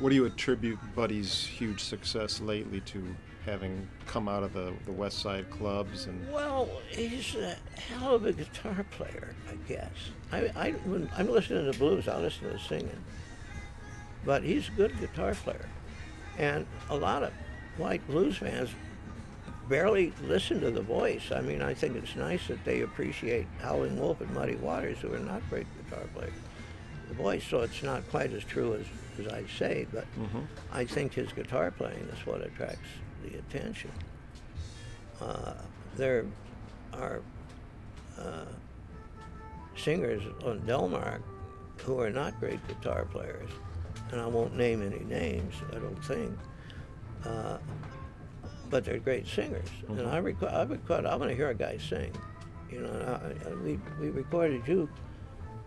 What do you attribute Buddy's huge success lately to having come out of the, the West Side clubs and Well, he's a hell of a guitar player, I guess. I, I, when I'm listening to blues, I listen to singing. But he's a good guitar player. And a lot of white blues fans barely listen to the voice. I mean, I think it's nice that they appreciate Howling Wolf and Muddy Waters, who are not great guitar players. The voice, so it's not quite as true as, as I'd say, but I think his guitar playing is what attracts the attention. Uh, there are uh, singers on Delmark who are not great guitar players, and I won't name any names, I don't think. Uh, but they're great singers, and I record. I record. I want to hear a guy sing. You know, I, I, we we recorded you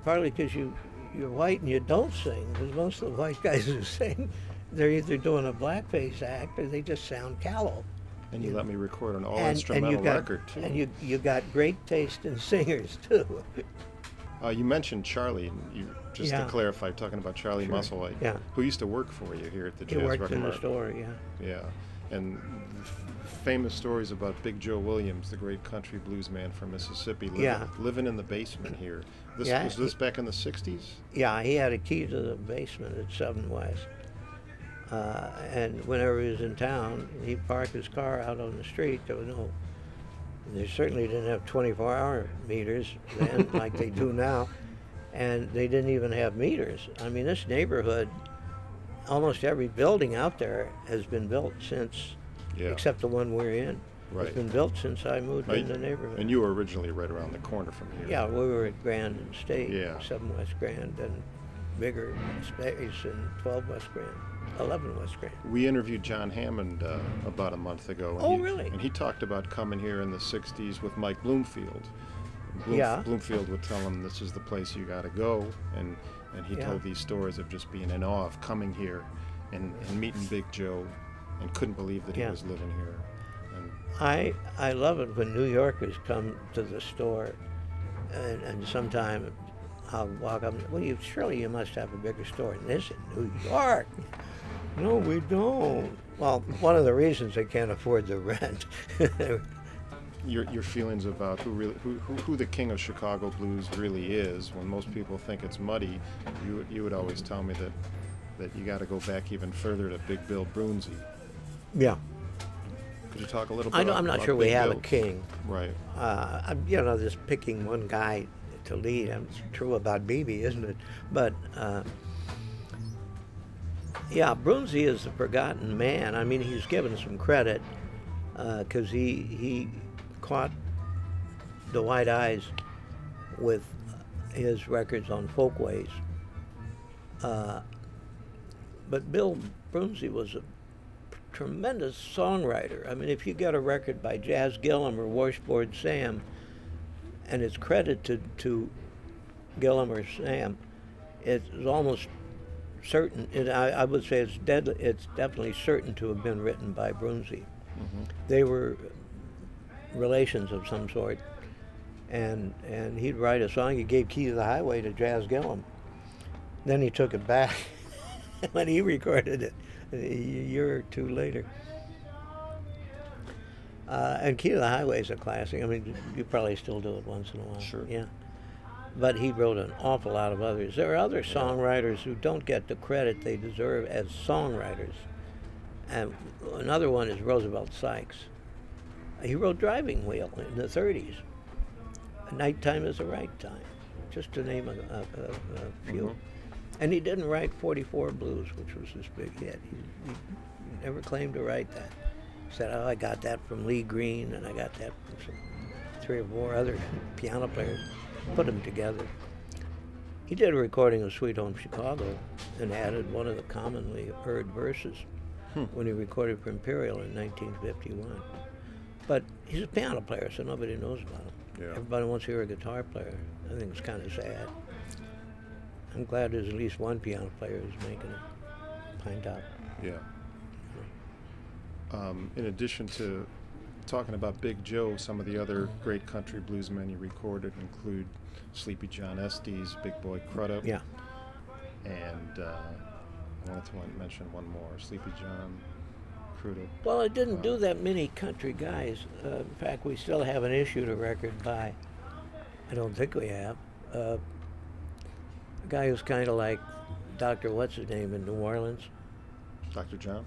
partly because you you're white and you don't sing. Because most of the white guys who sing, they're either doing a blackface act or they just sound callow. and you let me record an all And, and instrumental you got record too. and you you got great taste in singers too. uh, you mentioned Charlie, and you just Yeah. to clarify, talking about Charlie Sure. Musselwhite, Yeah. who used to work for you here at the He Jazz worked Record in the store, yeah. Yeah, and f- famous stories about Big Joe Williams, the great country blues man from Mississippi, living, Yeah. living in the basement here. This Yeah, was this back in the '60s. Yeah, he had a key to the basement at Seven West. Uh, and whenever he was in town, he'd park his car out on the street. There was no, they certainly didn't have 24 hour meters then, like they do now. And they didn't even have meters. I mean, this neighborhood, almost every building out there has been built since, Yeah. except the one we're in. Right. It's been built since I moved Right. in the neighborhood. And you were originally right around the corner from here. Yeah, we were at Grand and State, Yeah. 7 West Grand, and bigger space in 12 West Grand, 11 West Grand. We interviewed John Hammond uh, about a month ago. And Oh, he, really? And he talked about coming here in the '60s with Mike Bloomfield. Bloom, Yeah. Bloomfield would tell him, "This is the place you got to go," and and he Yeah. told these stories of just being in awe of coming here and, and meeting Big Joe, and couldn't believe that he was living here. And I, I love it when New Yorkers come to the store, and, and sometime I'll walk up and, well, you, surely you must have a bigger store than this in New York. No, we don't. Well, one of the reasons they can't afford the rent. your your feelings about who really who, who, who the king of Chicago blues really is. When most people think it's Muddy, you would- you would always tell me that that you got to go back even further to Big Bill Broonzy. yeah. Could you talk a little bit? I don't, I'm not about sure we Big have a king. Right. uh, I'm, you know, just picking one guy to lead. And It's true about BB, isn't it? But uh, yeah, Broonzy is the forgotten man. I mean, he's given some credit because he he caught the White Eyes with his records on Folkways. Uh, but Bill Broonzy was a tremendous songwriter. I mean, if you get a record by Jazz Gillum or Washboard Sam, and it's credited to Gillum or Sam, it's almost certain. It, I, I would say it's dead. It's definitely certain to have been written by Broonzy. They were relations of some sort, and and he'd write a song. He gave "Key to the Highway" to Jazz Gillum. Then he took it back when he recorded it a year or two later. Uh, and Key to the Highway is a classic. I mean, you probably still do it once in a while. Sure. Yeah. But he wrote an awful lot of others. There are other songwriters who don't get the credit they deserve as songwriters. And another one is Roosevelt Sykes. He wrote Driving Wheel in the 30s. Nighttime is the right time, just to name a, a, a, few. Mhm. And he didn't write 44 Blues, which was his big hit. He, he never claimed to write that. He said, oh, I got that from Lee Green, and I got that from some three or four other piano players. Put them together. He did a recording of Sweet Home Chicago and added one of the commonly heard verses when he recorded for Imperial in 1951. But he's a piano player, so nobody knows about him. Yeah. Everybody wants to hear a guitar player. I think it's kind of sad. I'm glad there's at least one piano player who's making it. Pine Top. Yeah. Um, in addition to talking about Big Joe, some of the other great country bluesmen you recorded include Sleepy John Estes, Big Boy Crudup, Yeah. and uh, I wanted to mention one more. Sleepy John, Well, it didn't do that many country guys. Uh, in fact, we still haven't issued a record by, I don't think we have, uh, a guy who's kind of like Dr. What's his name in New Orleans? Dr. John?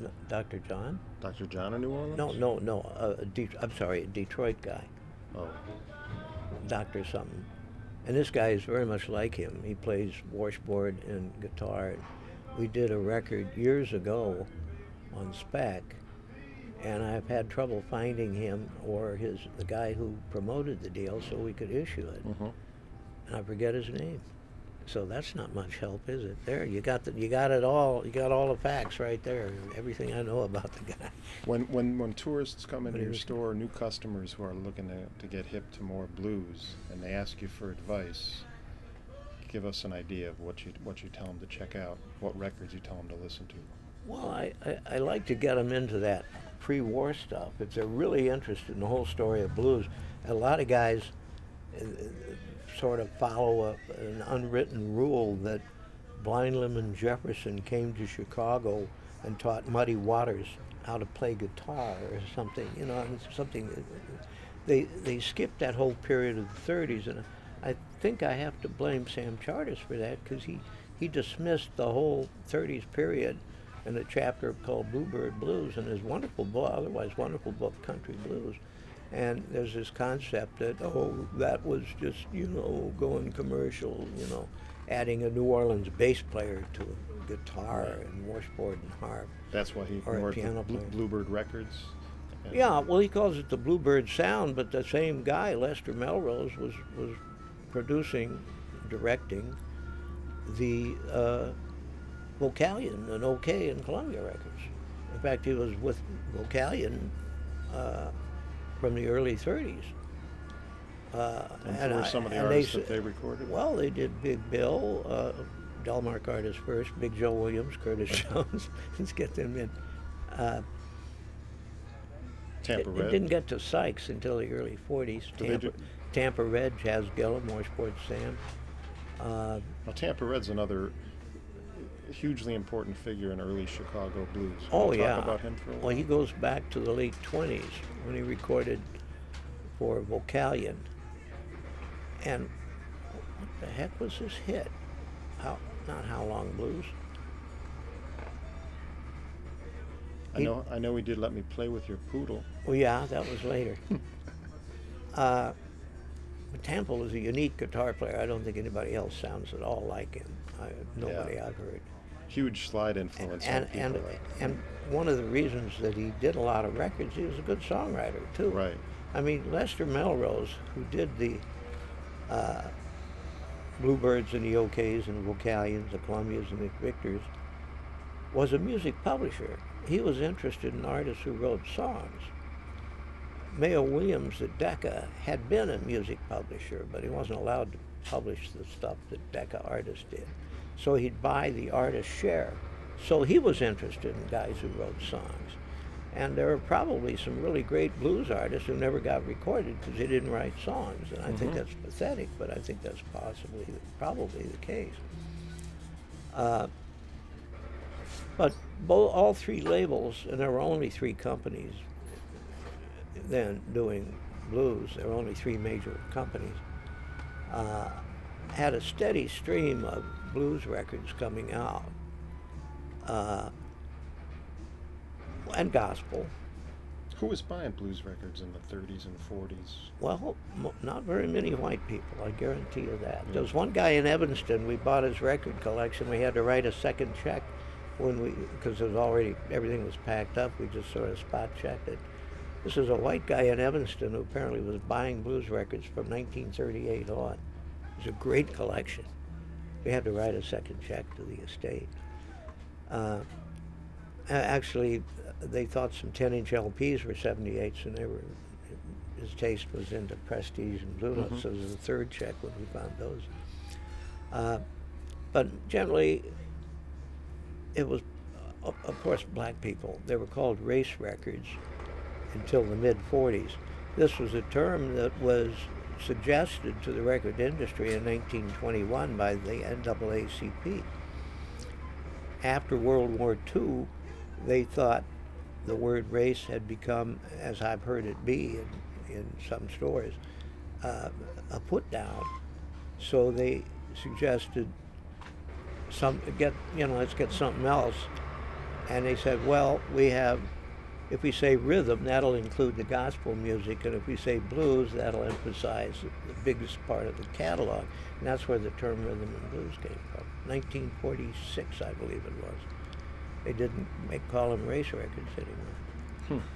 No, Dr. John? Dr. John in New Orleans? No, no, no. Uh, De- I'm sorry, a Detroit guy, Oh, Dr. something. And this guy is very much like him. He plays washboard and guitar. We did a record years ago on spec, and I've had trouble finding him or his the guy who promoted the deal so we could issue it. hmm And I forget his name. So that's not much help, is it? There, you got the, you got it all. You got all the facts right there. Everything I know about the guy. When when when tourists come into your store, new customers who are looking to, to get hip to more blues, and they ask you for advice, give us an idea of what you what you tell them to check out, what records you tell them to listen to. Well, I, I, I like to get them into that pre-war stuff. If they're really interested in the whole story of blues, a lot of guys uh, uh, sort of follow an unwritten rule that Blind Lemon Jefferson came to Chicago and taught Muddy Waters how to play guitar or something. You know, something. They they skipped that whole period of the 30s, and I think I have to blame Sam Charters for that because he he dismissed the whole 30s period in a chapter called Bluebird Blues in his wonderful book, otherwise wonderful book, Country Blues. And there's this concept that, oh, that was just, you know, going commercial, you know, adding a New Orleans bass player to a guitar and washboard and harp. That's why he Or a more the piano player. Bluebird Records. Yeah, well, he calls it the Bluebird Sound, but the same guy, Lester Melrose, was was producing, directing the uh, Vocalion and OKeh and Columbia Records. In fact, he was with Vocalion uh, from the early 30s. Uh, And who were I- some of the artists s- that they recorded? Well, they did Big Bill, uh, Delmark artists first, Big Joe Williams, Curtis Jones. Let's get them in. Uh, Tampa it, Red. it didn't get to Sykes until the early 40s. Do Tampa, Tampa Red, Jazz Gillum, Washboard Sam. Uh, Well, Tampa Red's another hugely important figure in early Chicago blues. Oh, we talk yeah. about him for a while? Well, he goes back to the late 20s when he recorded for Vocalion. And what the heck was his hit? How, not How Long Blues. I he- know. I know he did let me play with your poodle. Well, yeah, that was later. uh, but Tampa is a unique guitar player. I don't think anybody else sounds at all like him. I, nobody Yeah. I've heard. Huge slide influence and and, and one of the reasons that he did a lot of records, he was a good songwriter too. Right. I mean, Lester Melrose, who did the uh, Bluebirds and the OKehs and the Vocalions, the Columbias and the Victors, was a music publisher. He was interested in artists who wrote songs. Mayo Williams at Decca had been a music publisher, but he wasn't allowed to publish the stuff that Decca artists did. So he'd buy the artist's share. So he was interested in guys who wrote songs. And there are probably some really great blues artists who never got recorded because they didn't write songs. And I think Mhm. that's pathetic, but I think that's possibly, probably the case. Uh, but all three labels, and there were only three companies then doing blues, there were only three major companies, uh, had a steady stream of blues records coming out. Uh, and gospel. Who was buying blues records in the 30s and 40s? Well, not very many white people, I guarantee you that. Yeah. There was one guy in Evanston, we bought his record collection. We had to write a second check when we, because it was already, everything was packed up. We just sort of spot checked it. This is a white guy in Evanston who apparently was buying blues records from 1938 on. It was a great collection. We had to write a second check to the estate. Uh, actually, they thought some 10-inch LPs were 78s, and they were. His taste was into Prestige and Blue Notes, Mhm. so it was a third check when we found those. Uh, but generally, it was, of course, black people. They were called race records until the mid 40s. This was a term that was suggested to the record industry in 1921 by the NAACP. after World War II, they thought the word race had become, as I've heard it be in, in some stories, uh, a put down. So they suggested some get you know let's get something else, and they said, well, we have. If we say rhythm, that'll include the gospel music, and if we say blues, that'll emphasize the biggest part of the catalog. And that's where the term rhythm and blues came from. 1946, I believe it was. They didn't make call them race records anymore. Hmm.